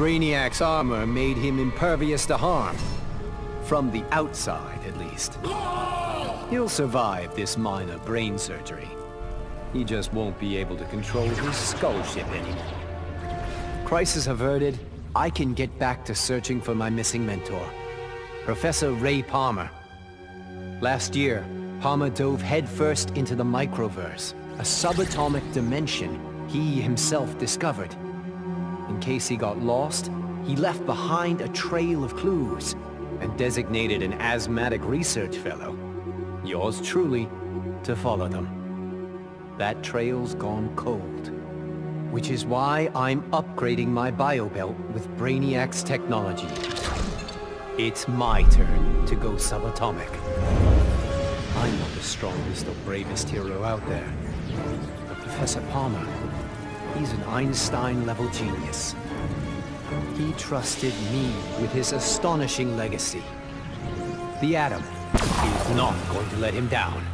Brainiac's armor made him impervious to harm. From the outside, at least. He'll survive this minor brain surgery. He just won't be able to control his skull ship anymore. Crisis averted, I can get back to searching for my missing mentor. Professor Ray Palmer. Last year, Palmer dove headfirst into the microverse, a subatomic dimension he himself discovered. In case he got lost, he left behind a trail of clues and designated an asthmatic research fellow, yours truly, to follow them. That trail's gone cold. Which is why I'm upgrading my biobelt with Brainiac's technology. It's my turn to go subatomic. I'm not the strongest or bravest hero out there. But Professor Palmer, he's an Einstein-level genius. He trusted me with his astonishing legacy. The Atom is not going to let him down.